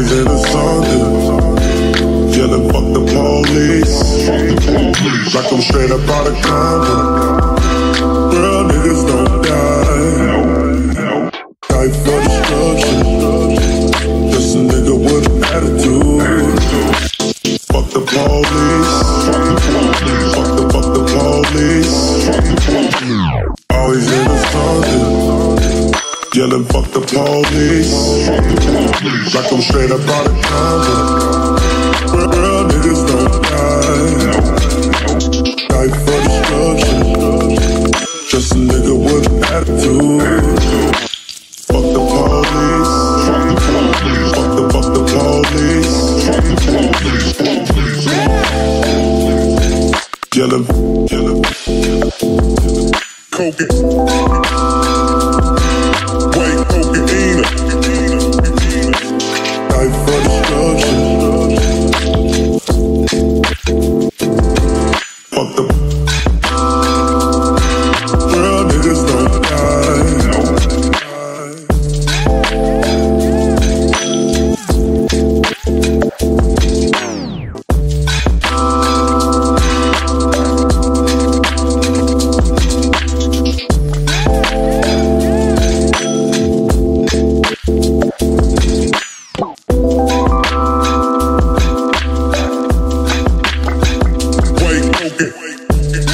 boys in the thunder. Yeah, the fuck the police. like I'm straight up out of Compton. Real niggas don't die. Die for destruction. Just a nigga with an attitude. Fuck the police. Fuck the, fuck the, fuck the police. Yelling, fuck the police. Like I'm straight up out of Compton. Real niggas don't die. Type for destruction. Just a nigga with attitude. Fuck the police. Fuck the, fuck the police. Yelling, yelling, yelling. coke it. Yeah.